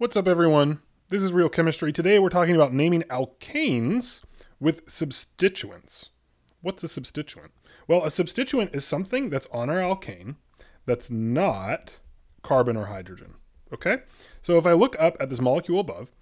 What's up, everyone? This is Real Chemistry. Today we're talking about naming alkanes with substituents. What's a substituent? Well, a substituent is something that's on our alkane that's not carbon or hydrogen. Okay? So if I look up at this molecule above,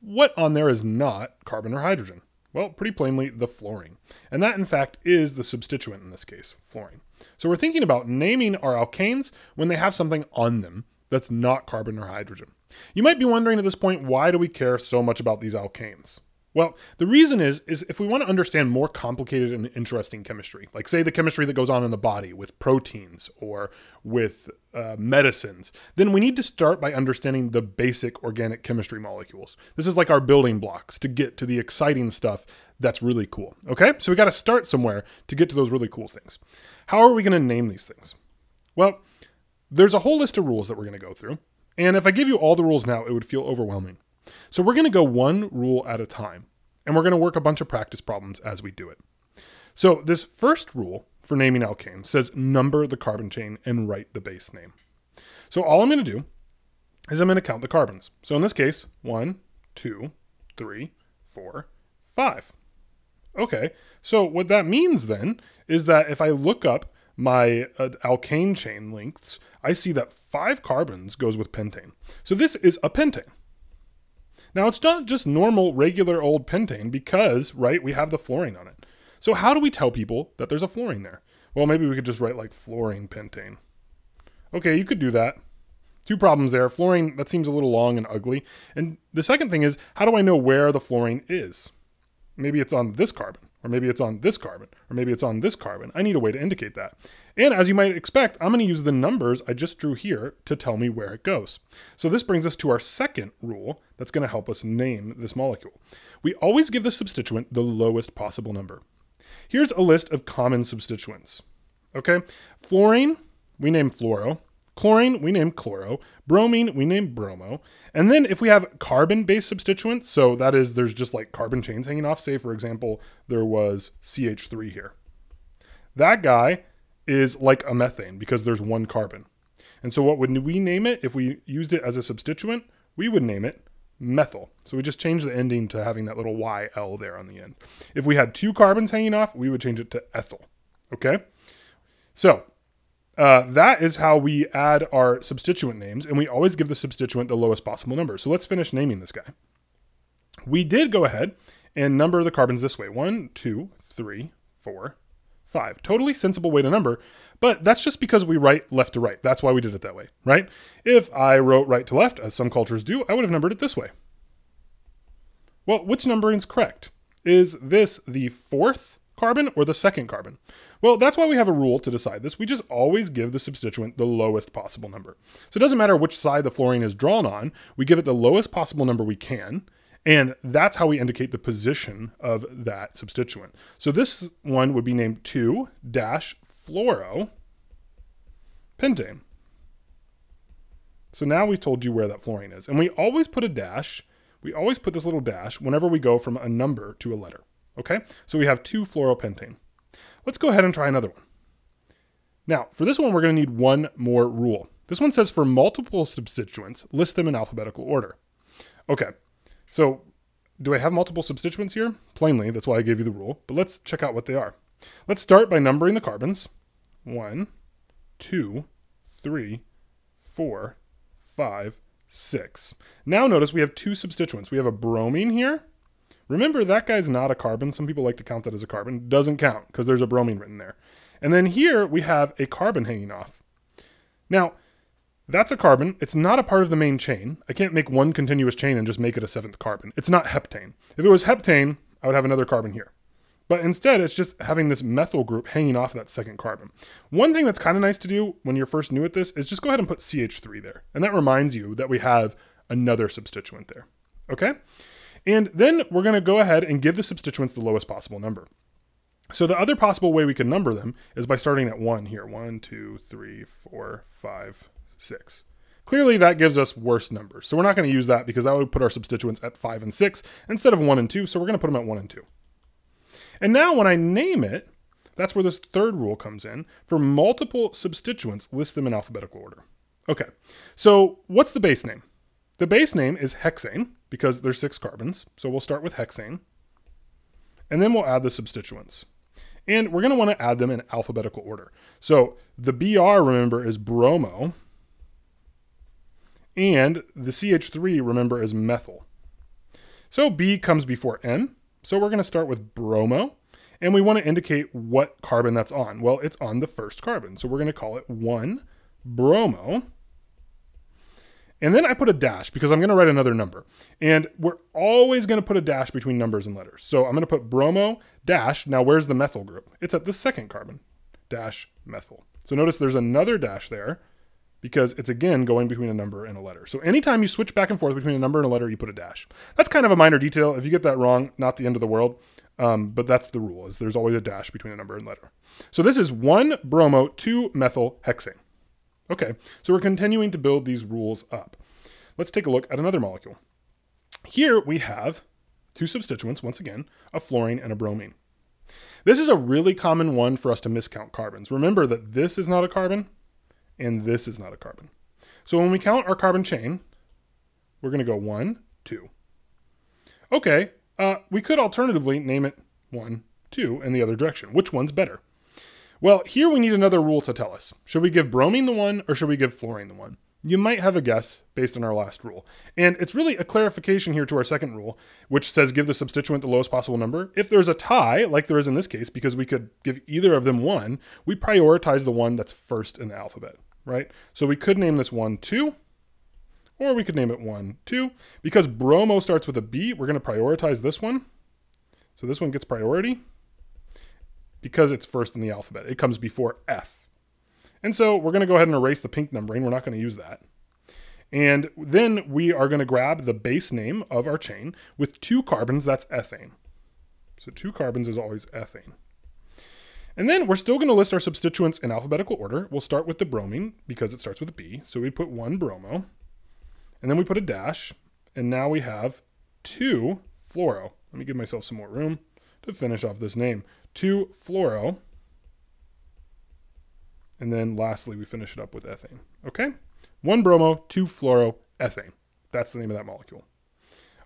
what on there is not carbon or hydrogen? Well, pretty plainly, the fluorine. And that, in fact, is the substituent in this case, fluorine. So we're thinking about naming our alkanes when they have something on them that's not carbon or hydrogen. You might be wondering at this point, why do we care so much about these alkanes? Well, the reason is, is if we want to understand more complicated and interesting chemistry, like say the chemistry that goes on in the body with proteins or with uh, medicines, then we need to start by understanding the basic organic chemistry molecules. This is like our building blocks to get to the exciting stuff that's really cool. Okay, so we got to start somewhere to get to those really cool things. How are we going to name these things? Well, there's a whole list of rules that we're going to go through. And if I give you all the rules now, it would feel overwhelming. So we're going to go one rule at a time, and we're going to work a bunch of practice problems as we do it. So this first rule for naming alkane says number the carbon chain and write the base name. So all I'm going to do is I'm going to count the carbons. So in this case, one, two, three, four, five. Okay, so what that means then is that if I look up my uh, alkane chain lengths, I see that five carbons goes with pentane. So this is a pentane. Now it's not just normal, regular old pentane because, right, we have the fluorine on it. So how do we tell people that there's a fluorine there? Well, maybe we could just write like fluorine pentane. Okay, you could do that. Two problems there. Fluorine, that seems a little long and ugly. And the second thing is, how do I know where the fluorine is? Maybe it's on this carbon or maybe it's on this carbon, or maybe it's on this carbon. I need a way to indicate that. And as you might expect, I'm going to use the numbers I just drew here to tell me where it goes. So this brings us to our second rule that's going to help us name this molecule. We always give the substituent the lowest possible number. Here's a list of common substituents. Okay, fluorine, we name fluoro. Chlorine, we name chloro. Bromine, we name bromo. And then if we have carbon-based substituents, so that is there's just like carbon chains hanging off, say for example, there was CH3 here. That guy is like a methane because there's one carbon. And so what would we name it if we used it as a substituent? We would name it methyl. So we just change the ending to having that little YL there on the end. If we had two carbons hanging off, we would change it to ethyl. Okay? So uh, that is how we add our substituent names, and we always give the substituent the lowest possible number. So let's finish naming this guy. We did go ahead and number the carbons this way. One, two, three, four, five. Totally sensible way to number, but that's just because we write left to right. That's why we did it that way, right? If I wrote right to left, as some cultures do, I would have numbered it this way. Well, which numbering is correct? Is this the fourth carbon or the second carbon? Well, that's why we have a rule to decide this. We just always give the substituent the lowest possible number. So it doesn't matter which side the fluorine is drawn on, we give it the lowest possible number we can, and that's how we indicate the position of that substituent. So this one would be named 2 dash fluoro pentane. So now we've told you where that fluorine is. And we always put a dash, we always put this little dash whenever we go from a number to a letter. Okay, so we have 2 fluoropentane. Let's go ahead and try another one. Now, for this one, we're going to need one more rule. This one says for multiple substituents, list them in alphabetical order. Okay, so do I have multiple substituents here? Plainly, that's why I gave you the rule, but let's check out what they are. Let's start by numbering the carbons. One, two, three, four, five, six. Now notice we have two substituents. We have a bromine here Remember, that guy's not a carbon. Some people like to count that as a carbon. Doesn't count because there's a bromine written there. And then here we have a carbon hanging off. Now, that's a carbon. It's not a part of the main chain. I can't make one continuous chain and just make it a seventh carbon. It's not heptane. If it was heptane, I would have another carbon here. But instead, it's just having this methyl group hanging off that second carbon. One thing that's kind of nice to do when you're first new at this is just go ahead and put CH3 there. And that reminds you that we have another substituent there. Okay? And then we're going to go ahead and give the substituents the lowest possible number. So the other possible way we can number them is by starting at 1 here. One, two, three, four, five, six. Clearly that gives us worse numbers. So we're not going to use that because that would put our substituents at 5 and 6 instead of 1 and 2. So we're going to put them at 1 and 2. And now when I name it, that's where this third rule comes in. For multiple substituents, list them in alphabetical order. Okay, so what's the base name? The base name is hexane because there's six carbons. So we'll start with hexane. And then we'll add the substituents. And we're going to want to add them in alphabetical order. So the BR, remember, is bromo. And the CH3, remember, is methyl. So B comes before N. So we're going to start with bromo. And we want to indicate what carbon that's on. Well, it's on the first carbon. So we're going to call it 1 bromo. And then I put a dash because I'm going to write another number. And we're always going to put a dash between numbers and letters. So I'm going to put bromo dash. Now, where's the methyl group? It's at the second carbon, dash methyl. So notice there's another dash there because it's again going between a number and a letter. So anytime you switch back and forth between a number and a letter, you put a dash. That's kind of a minor detail. If you get that wrong, not the end of the world. Um, but that's the rule is there's always a dash between a number and letter. So this is 1 bromo 2 methyl hexane. Okay, so we're continuing to build these rules up. Let's take a look at another molecule. Here we have two substituents, once again, a fluorine and a bromine. This is a really common one for us to miscount carbons. Remember that this is not a carbon and this is not a carbon. So when we count our carbon chain, we're going to go one, two. Okay, uh, we could alternatively name it one, two in the other direction. Which one's better? Well, here we need another rule to tell us. Should we give bromine the one or should we give fluorine the one? You might have a guess based on our last rule. And it's really a clarification here to our second rule, which says give the substituent the lowest possible number. If there's a tie, like there is in this case, because we could give either of them one, we prioritize the one that's first in the alphabet, right? So we could name this one two, or we could name it one two. Because bromo starts with a B, we're going to prioritize this one. So this one gets priority because it's first in the alphabet. It comes before F. And so we're going to go ahead and erase the pink numbering. We're not going to use that. And then we are going to grab the base name of our chain with two carbons, that's ethane. So two carbons is always ethane. And then we're still going to list our substituents in alphabetical order. We'll start with the bromine because it starts with a B. So we put one bromo, and then we put a dash, and now we have two fluoro. Let me give myself some more room to finish off this name. Two fluoro. And then lastly, we finish it up with ethane. Okay? One bromo, two fluoro, ethane. That's the name of that molecule.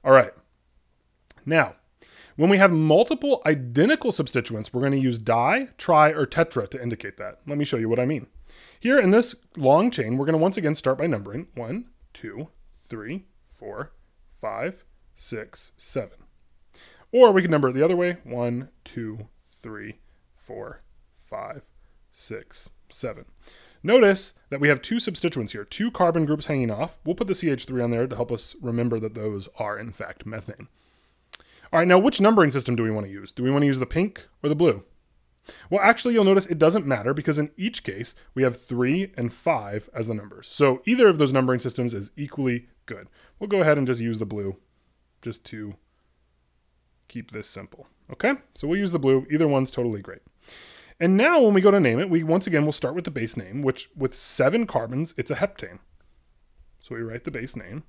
All right. Now, when we have multiple identical substituents, we're going to use di, tri, or tetra to indicate that. Let me show you what I mean. Here in this long chain, we're going to once again start by numbering. One, two, three, four, five, six, seven. Or we can number it the other way. One, two, three, four, five, six, seven. Notice that we have two substituents here, two carbon groups hanging off. We'll put the CH3 on there to help us remember that those are, in fact, methane. All right, now which numbering system do we want to use? Do we want to use the pink or the blue? Well, actually, you'll notice it doesn't matter because in each case, we have 3 and 5 as the numbers. So either of those numbering systems is equally good. We'll go ahead and just use the blue just to keep this simple. Okay, so we'll use the blue. Either one's totally great. And now when we go to name it, we once again will start with the base name, which with seven carbons, it's a heptane. So we write the base name.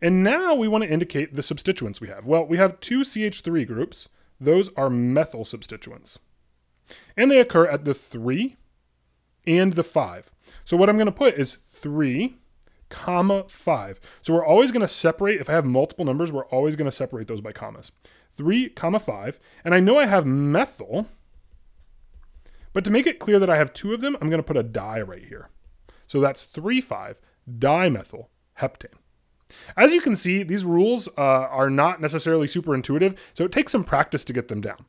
And now we want to indicate the substituents we have. Well, we have two CH3 groups. Those are methyl substituents. And they occur at the 3 and the 5. So what I'm going to put is 3 comma 5. So we're always going to separate, if I have multiple numbers, we're always going to separate those by commas. 3 comma 5. And I know I have methyl, but to make it clear that I have two of them, I'm going to put a di right here. So that's 3,5-dimethyl heptane. As you can see, these rules uh, are not necessarily super intuitive, so it takes some practice to get them down.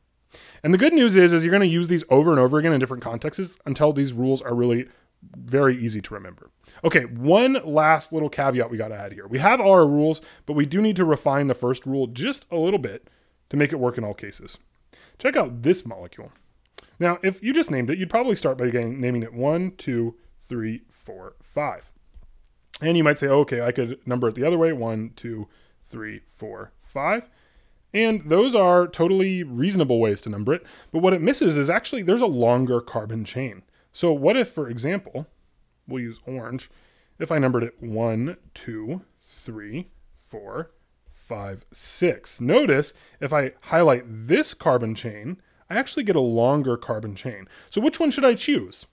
And the good news is, is you're going to use these over and over again in different contexts until these rules are really very easy to remember. Okay, one last little caveat we got to add here. We have our rules, but we do need to refine the first rule just a little bit to make it work in all cases. Check out this molecule. Now, if you just named it, you'd probably start by naming it one, two, three, four, five. And you might say, okay, I could number it the other way one, two, three, four, five. And those are totally reasonable ways to number it. But what it misses is actually there's a longer carbon chain. So, what if, for example, we'll use orange, if I numbered it one, two, three, four, five, six. Notice if I highlight this carbon chain, I actually get a longer carbon chain. So which one should I choose?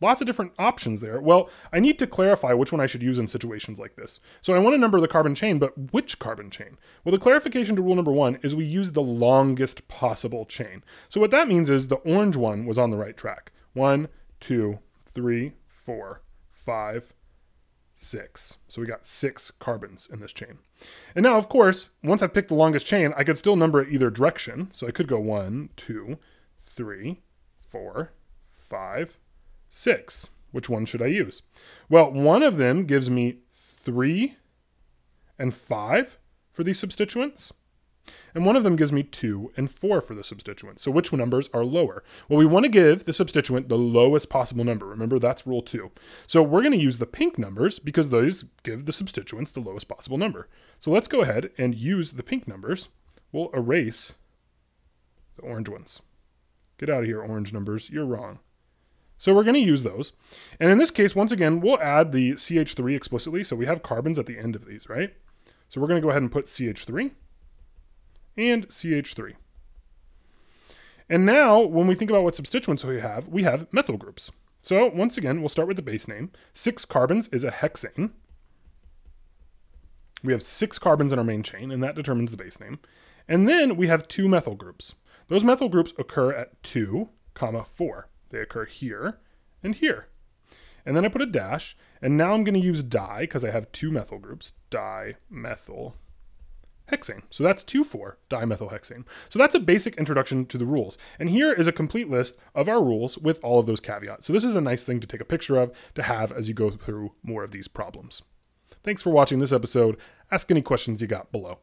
Lots of different options there. Well, I need to clarify which one I should use in situations like this. So I want to number the carbon chain, but which carbon chain? Well, the clarification to rule number one is we use the longest possible chain. So what that means is the orange one was on the right track. One, two, three, four, five, six. So we got six carbons in this chain. And now, of course, once I've picked the longest chain, I could still number it either direction. So I could go one, two, three, four, five, six. Which one should I use? Well, one of them gives me three and five for these substituents. And one of them gives me two and four for the substituent. So which numbers are lower? Well, we want to give the substituent the lowest possible number. Remember, that's rule two. So we're going to use the pink numbers because those give the substituents the lowest possible number. So let's go ahead and use the pink numbers. We'll erase the orange ones. Get out of here, orange numbers. You're wrong. So we're going to use those. And in this case, once again, we'll add the CH3 explicitly. So we have carbons at the end of these, right? So we're going to go ahead and put CH3 and CH3. And now, when we think about what substituents we have, we have methyl groups. So once again, we'll start with the base name. Six carbons is a hexane. We have six carbons in our main chain, and that determines the base name. And then we have two methyl groups. Those methyl groups occur at 2, comma 4. They occur here and here. And then I put a dash, and now I'm going to use di because I have two methyl groups, dimethyl hexane. So that's 2,4-dimethylhexane. So that's a basic introduction to the rules. And here is a complete list of our rules with all of those caveats. So this is a nice thing to take a picture of to have as you go through more of these problems. Thanks for watching this episode. Ask any questions you got below.